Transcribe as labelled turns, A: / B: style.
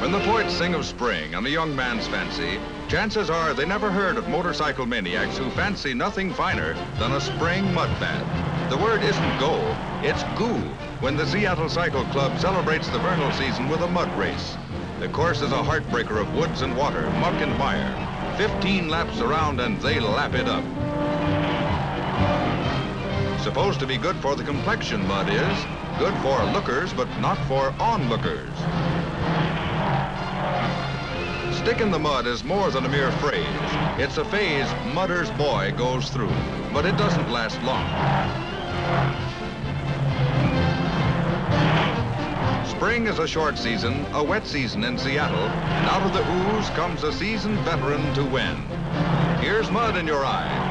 A: When the poets sing of spring and the young man's fancy, chances are they never heard of motorcycle maniacs who fancy nothing finer than a spring mud bath. The word isn't go, it's goo when the Seattle Cycle Club celebrates the vernal season with a mud race. The course is a heartbreaker of woods and water, muck and mire. 15 laps around and they lap it up. Supposed to be good for the complexion, mud is. Good for lookers, but not for onlookers. Stick in the mud is more than a mere phrase. It's a phase Mudder's boy goes through, but it doesn't last long. Spring is a short season, a wet season in Seattle, and out of the ooze comes a seasoned veteran to win. Here's mud in your eye.